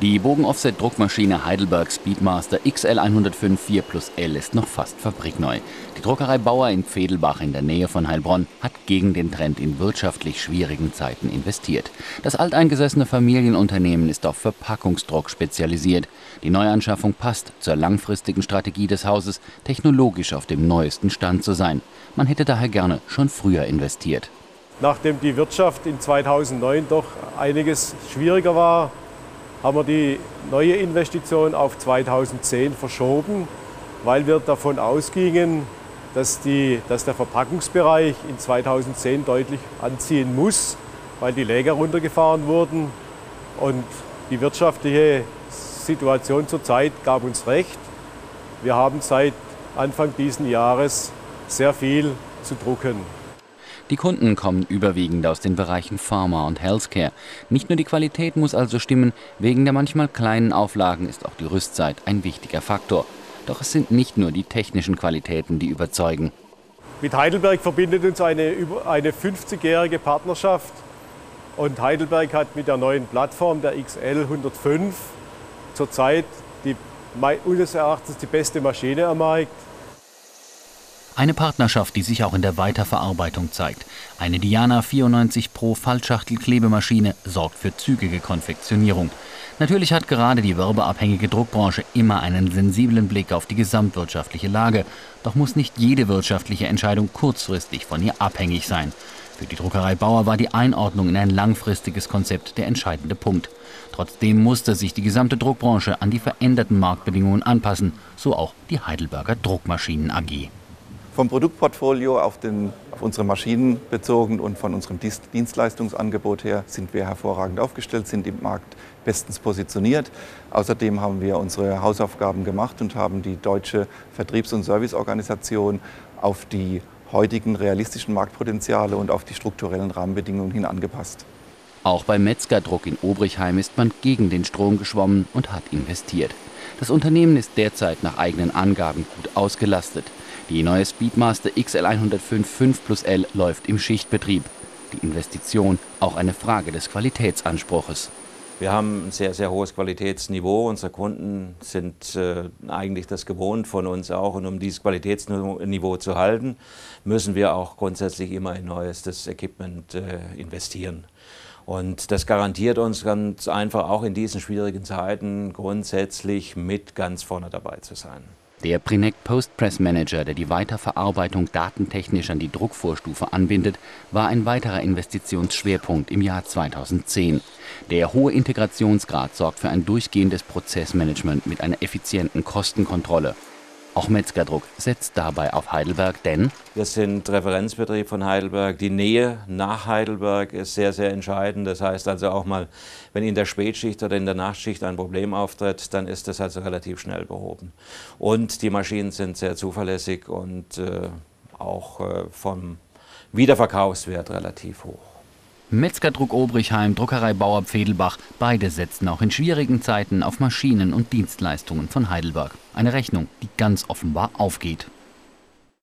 Die Bogen-Offset-Druckmaschine Heidelberg Speedmaster XL 105 4 Plus L ist noch fast fabrikneu. Die Druckerei Bauer in Pfedelbach in der Nähe von Heilbronn hat gegen den Trend in wirtschaftlich schwierigen Zeiten investiert. Das alteingesessene Familienunternehmen ist auf Verpackungsdruck spezialisiert. Die Neuanschaffung passt zur langfristigen Strategie des Hauses, technologisch auf dem neuesten Stand zu sein. Man hätte daher gerne schon früher investiert. Nachdem die Wirtschaft in 2009 doch einiges schwieriger war, haben wir die neue Investition auf 2010 verschoben, weil wir davon ausgingen, dass, die, dass der Verpackungsbereich in 2010 deutlich anziehen muss, weil die Läger runtergefahren wurden. Und die wirtschaftliche Situation zurzeit gab uns recht. Wir haben seit Anfang dieses Jahres sehr viel zu drucken. Die Kunden kommen überwiegend aus den Bereichen Pharma und Healthcare. Nicht nur die Qualität muss also stimmen, wegen der manchmal kleinen Auflagen ist auch die Rüstzeit ein wichtiger Faktor. Doch es sind nicht nur die technischen Qualitäten, die überzeugen. Mit Heidelberg verbindet uns eine, eine 50-jährige Partnerschaft. Und Heidelberg hat mit der neuen Plattform der XL 105 zurzeit die, unseres Erachtens die beste Maschine am Markt. Eine Partnerschaft, die sich auch in der Weiterverarbeitung zeigt. Eine Diana 94 Pro Fallschachtelklebemaschine sorgt für zügige Konfektionierung. Natürlich hat gerade die werbeabhängige Druckbranche immer einen sensiblen Blick auf die gesamtwirtschaftliche Lage. Doch muss nicht jede wirtschaftliche Entscheidung kurzfristig von ihr abhängig sein. Für die Druckerei Bauer war die Einordnung in ein langfristiges Konzept der entscheidende Punkt. Trotzdem musste sich die gesamte Druckbranche an die veränderten Marktbedingungen anpassen, so auch die Heidelberger Druckmaschinen AG. Vom Produktportfolio auf, den, auf unsere Maschinen bezogen und von unserem Dienstleistungsangebot her sind wir hervorragend aufgestellt, sind im Markt bestens positioniert. Außerdem haben wir unsere Hausaufgaben gemacht und haben die deutsche Vertriebs- und Serviceorganisation auf die heutigen realistischen Marktpotenziale und auf die strukturellen Rahmenbedingungen hin angepasst. Auch beim Metzgerdruck in Obrichheim ist man gegen den Strom geschwommen und hat investiert. Das Unternehmen ist derzeit nach eigenen Angaben gut ausgelastet. Die neue Speedmaster XL 105 5 Plus L läuft im Schichtbetrieb. Die Investition auch eine Frage des Qualitätsanspruches. Wir haben ein sehr, sehr hohes Qualitätsniveau. Unsere Kunden sind äh, eigentlich das gewohnt von uns auch. Und um dieses Qualitätsniveau zu halten, müssen wir auch grundsätzlich immer in neuestes Equipment äh, investieren. Und das garantiert uns ganz einfach auch in diesen schwierigen Zeiten grundsätzlich mit ganz vorne dabei zu sein. Der Prinect Postpress Manager, der die Weiterverarbeitung datentechnisch an die Druckvorstufe anbindet, war ein weiterer Investitionsschwerpunkt im Jahr 2010. Der hohe Integrationsgrad sorgt für ein durchgehendes Prozessmanagement mit einer effizienten Kostenkontrolle. Auch Metzgerdruck setzt dabei auf Heidelberg, denn wir sind Referenzbetrieb von Heidelberg. Die Nähe nach Heidelberg ist sehr, sehr entscheidend. Das heißt also auch mal, wenn in der Spätschicht oder in der Nachtschicht ein Problem auftritt, dann ist das also relativ schnell behoben. Und die Maschinen sind sehr zuverlässig und äh, auch äh, vom Wiederverkaufswert relativ hoch. Metzgerdruck Obrichheim, Druckerei Bauer Pfedelbach, beide setzen auch in schwierigen Zeiten auf Maschinen und Dienstleistungen von Heidelberg. Eine Rechnung, die ganz offenbar aufgeht.